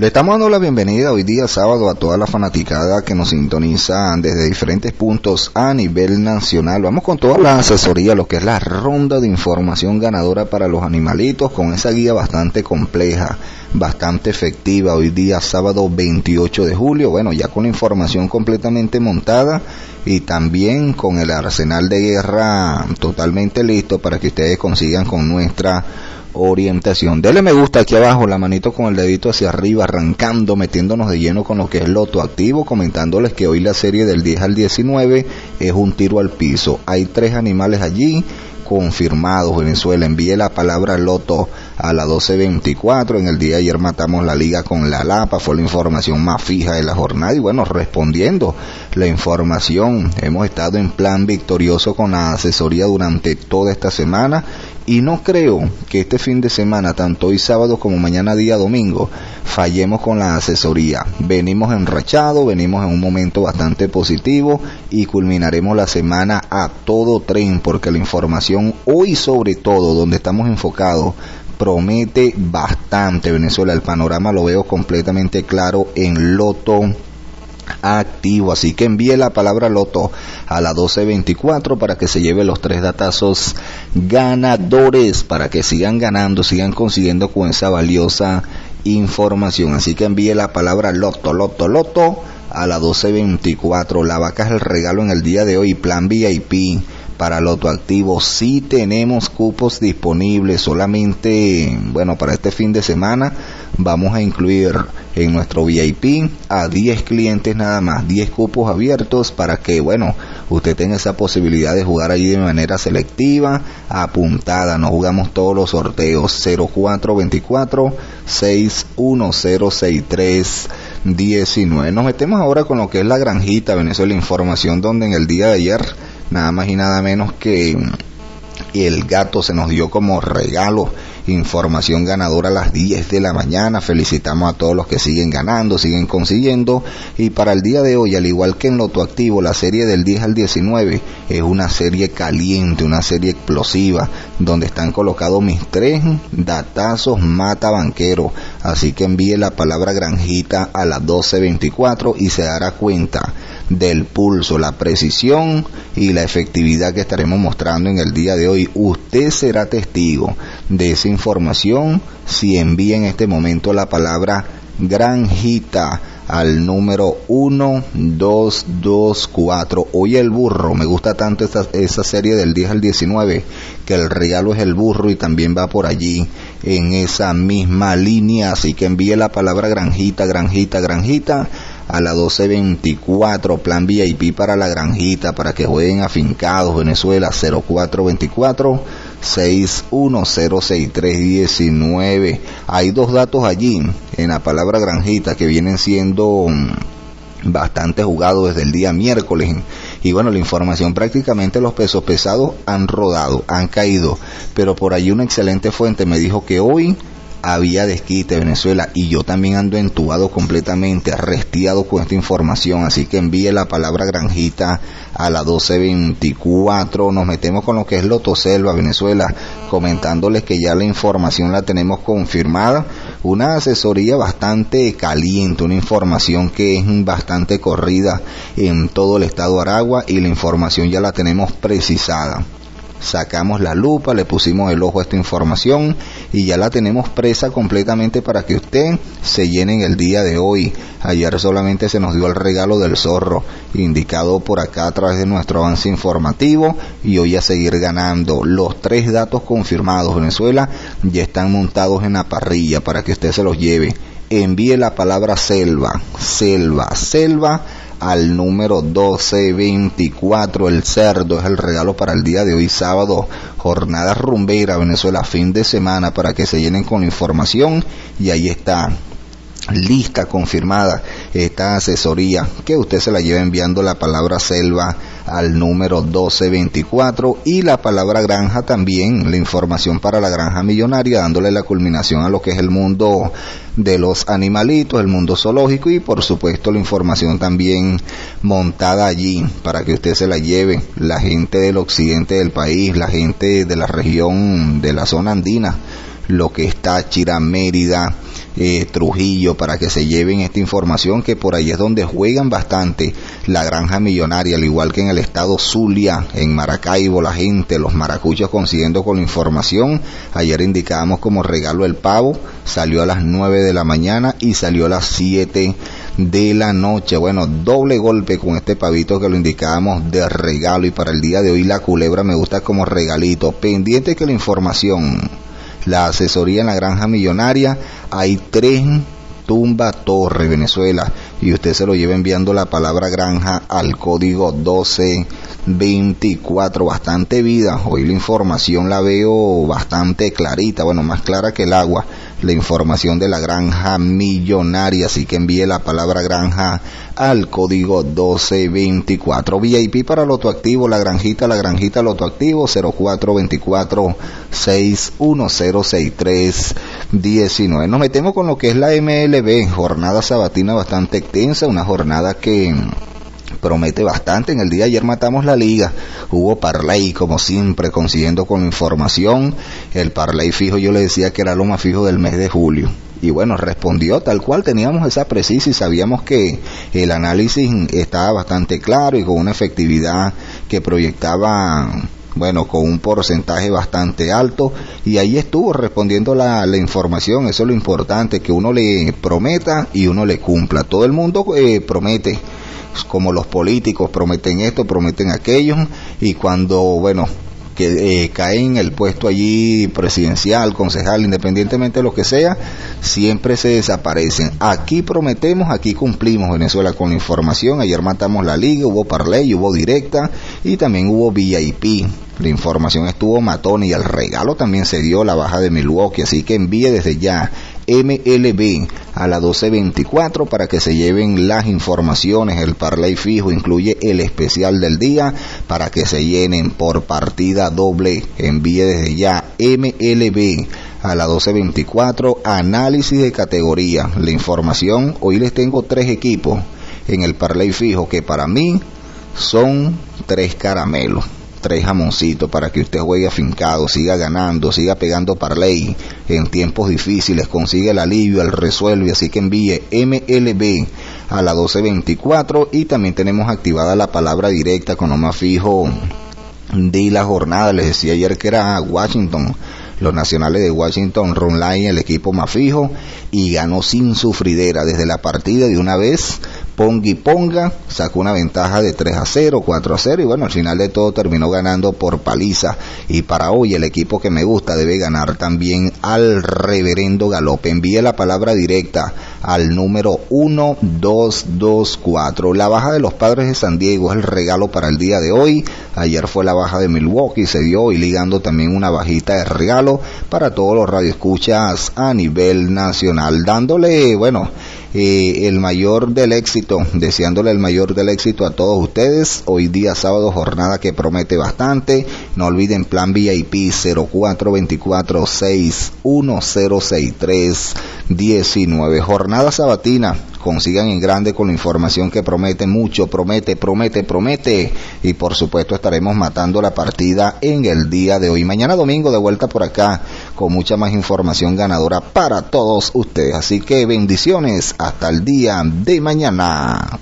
Le estamos dando la bienvenida hoy día sábado a toda la fanaticada que nos sintonizan desde diferentes puntos a nivel nacional. Vamos con toda la asesoría, lo que es la ronda de información ganadora para los animalitos, con esa guía bastante compleja, bastante efectiva. Hoy día sábado 28 de julio, bueno, ya con la información completamente montada y también con el arsenal de guerra totalmente listo para que ustedes consigan con nuestra orientación. Dele me gusta aquí abajo, la manito con el dedito hacia arriba, arrancando, metiéndonos de lleno con lo que es Loto Activo, comentándoles que hoy la serie del 10 al 19 es un tiro al piso. Hay tres animales allí confirmados. Venezuela envíe la palabra Loto a la 12.24. En el día de ayer matamos la liga con la Lapa, fue la información más fija de la jornada. Y bueno, respondiendo la información, hemos estado en plan victorioso con la asesoría durante toda esta semana y no creo que este fin de semana, tanto hoy sábado como mañana día domingo, fallemos con la asesoría. Venimos enrachados, venimos en un momento bastante positivo y culminaremos la semana a todo tren porque la información hoy sobre todo donde estamos enfocados promete bastante Venezuela. El panorama lo veo completamente claro en Loto activo. Así que envíe la palabra Loto a la 1224 para que se lleve los tres datazos ganadores, para que sigan ganando, sigan consiguiendo con esa valiosa información. Así que envíe la palabra Loto, Loto, Loto a la 1224. La vaca es el regalo en el día de hoy, plan VIP para Loto Activo sí tenemos cupos disponibles solamente bueno para este fin de semana vamos a incluir en nuestro VIP a 10 clientes nada más 10 cupos abiertos para que bueno usted tenga esa posibilidad de jugar allí de manera selectiva apuntada. No jugamos todos los sorteos. 0424 61063 19 nos metemos ahora con lo que es la granjita Venezuela información donde en el día de ayer nada más y nada menos que el gato se nos dio como regalo información ganadora a las 10 de la mañana. Felicitamos a todos los que siguen ganando, siguen consiguiendo. Y para el día de hoy, al igual que en Loto Activo, la serie del 10 al 19 es una serie caliente, una serie explosiva, donde están colocados mis tres datazos mata banquero. Así que envíe la palabra granjita a las 12.24 y se dará cuenta del pulso, la precisión y la efectividad que estaremos mostrando en el día de hoy. Usted será testigo de esa información si envía en este momento la palabra granjita al número 1224. Hoy el burro, me gusta tanto esta, esa serie del 10 al 19, que el regalo es el burro y también va por allí en esa misma línea. Así que envíe la palabra granjita, granjita, granjita a la 1224, plan VIP para la granjita, para que jueguen afincados, Venezuela 0424 6106319. Hay dos datos allí en la palabra granjita que vienen siendo mm, bastante jugados desde el día miércoles. Y bueno, la información prácticamente los pesos pesados han rodado, han caído. Pero por ahí una excelente fuente me dijo que hoy había desquite Venezuela y yo también ando entubado completamente, arrestiado con esta información, así que envíe la palabra granjita a la 1224, nos metemos con lo que es Loto Selva Venezuela, comentándoles que ya la información la tenemos confirmada, una asesoría bastante caliente, una información que es bastante corrida en todo el estado de Aragua y la información ya la tenemos precisada sacamos la lupa, le pusimos el ojo a esta información y ya la tenemos presa completamente para que usted se llene en el día de hoy. Ayer solamente se nos dio el regalo del zorro, indicado por acá a través de nuestro avance informativo y hoy a seguir ganando. Los tres datos confirmados Venezuela ya están montados en la parrilla para que usted se los lleve. Envíe la palabra selva, selva, selva al número 1224. El cerdo es el regalo para el día de hoy, sábado. Jornada rumbera, Venezuela, fin de semana, para que se llenen con información. Y ahí está lista, confirmada esta asesoría, que usted se la lleva enviando la palabra selva al número 1224 y la palabra granja también, la información para la granja millonaria, dándole la culminación a lo que es el mundo de los animalitos, el mundo zoológico y por supuesto la información también montada allí para que usted se la lleve, la gente del occidente del país, la gente de la región de la zona andina lo que está Táchira, Mérida, eh, Trujillo, para que se lleven esta información, que por ahí es donde juegan bastante la granja millonaria, al igual que en el estado Zulia, en Maracaibo, la gente, los maracuchos consiguiendo con la información. Ayer indicábamos como regalo el pavo, salió a las 9 de la mañana y salió a las 7 de la noche. Bueno, doble golpe con este pavito que lo indicábamos de regalo y para el día de hoy la culebra me gusta como regalito. Pendiente que la información, la asesoría en la granja millonaria, hay tres Tumba Torre, Venezuela, y usted se lo lleva enviando la palabra granja al código 1224, bastante vida. Hoy la información la veo bastante clarita, bueno, más clara que el agua la información de la granja millonaria, así que envíe la palabra granja al código 1224. VIP para Loto Activo, la granjita, la granjita Loto Activo 0424 6106319. Nos metemos con lo que es la MLB, jornada sabatina bastante extensa, una jornada que promete bastante. En el día de ayer matamos la liga. Hubo parlay, como siempre, consiguiendo con información. El parlay fijo, yo le decía que era lo más fijo del mes de julio. Y bueno, respondió tal cual teníamos esa precisa y sabíamos que el análisis estaba bastante claro y con una efectividad que proyectaba bueno, con un porcentaje bastante alto y ahí estuvo respondiendo la, la, información, eso es lo importante, que uno le prometa y uno le cumpla. Todo el mundo eh, promete como los políticos prometen esto, prometen aquello, y cuando, bueno, que eh, caen el puesto allí presidencial, concejal, independientemente de lo que sea, siempre se desaparecen. Aquí prometemos, aquí cumplimos Venezuela con la información. Ayer matamos la liga, hubo parlay, hubo directa y también hubo VIP. La información estuvo matón y el regalo también se dio la baja de Milwaukee, así que envíe desde ya MLB a la 1224 para que se lleven las informaciones. El parlay fijo incluye el especial del día para que se llenen por partida doble. Envíe desde ya MLB a la 1224 análisis de categoría. La información, hoy les tengo tres equipos en el parlay fijo que para mí son tres caramelos tres jamoncitos para que usted juegue afincado, siga ganando, siga pegando parlay en tiempos difíciles, consigue el alivio, el resuelve, así que envíe MLB a la 1224 y también tenemos activada la palabra directa con lo más fijo de la jornada, les decía ayer que era Washington los nacionales de Washington, Ron Line, el equipo más fijo, y ganó sin sufridera desde la partida de una vez ponga y ponga, sacó una ventaja de 3 a 0, 4 a 0 y bueno, al final de todo terminó ganando por paliza y para hoy el equipo que me gusta debe ganar también al reverendo Galope. Envíe la palabra directa al número 1224. La baja de los padres de San Diego es el regalo para el día de hoy. Ayer fue la baja de Milwaukee, se dio y ligando también una bajita de regalo para todos los radioescuchas a nivel nacional, dándole, bueno, eh, el mayor del éxito, deseándole el mayor del éxito a todos ustedes. Hoy día sábado jornada que promete bastante. No olviden plan VIP 0424 61063 19. Jornada sabatina consigan en grande con la información que promete mucho, promete, promete, promete. Y por supuesto estaremos matando la partida en el día de hoy. Mañana domingo de vuelta por acá con mucha más información ganadora para todos ustedes. Así que bendiciones hasta el día de mañana.